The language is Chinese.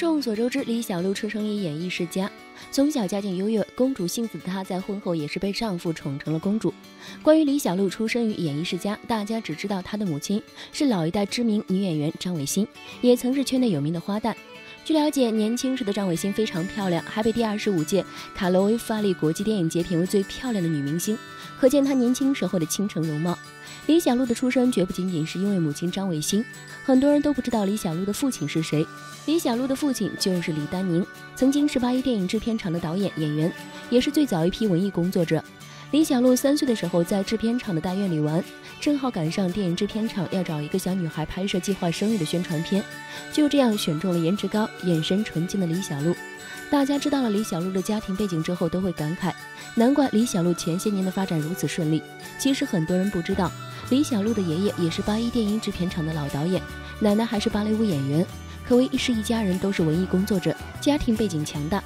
众所周知，李小璐出生于演艺世家，从小家境优越，公主性子的她在婚后也是被丈夫宠成了公主。关于李小璐出生于演艺世家，大家只知道她的母亲是老一代知名女演员张伟欣，也曾是圈内有名的花旦。据了解，年轻时的张伟欣非常漂亮，还被第二十五届卡罗威法利国际电影节评为最漂亮的女明星，可见她年轻时候的倾城容貌。李小璐的出身绝不仅仅是因为母亲张伟欣，很多人都不知道李小璐的父亲是谁。李小璐的父亲就是李丹宁，曾经是八一电影制片厂的导演、演员，也是最早一批文艺工作者。李小璐三岁的时候在制片厂的大院里玩，正好赶上电影制片厂要找一个小女孩拍摄计划生育的宣传片，就这样选中了颜值高、眼神纯净的李小璐。大家知道了李小璐的家庭背景之后，都会感慨，难怪李小璐前些年的发展如此顺利。其实很多人不知道。李小璐的爷爷也是八一电影制片厂的老导演，奶奶还是芭蕾舞演员，可谓一是一家人都是文艺工作者，家庭背景强大。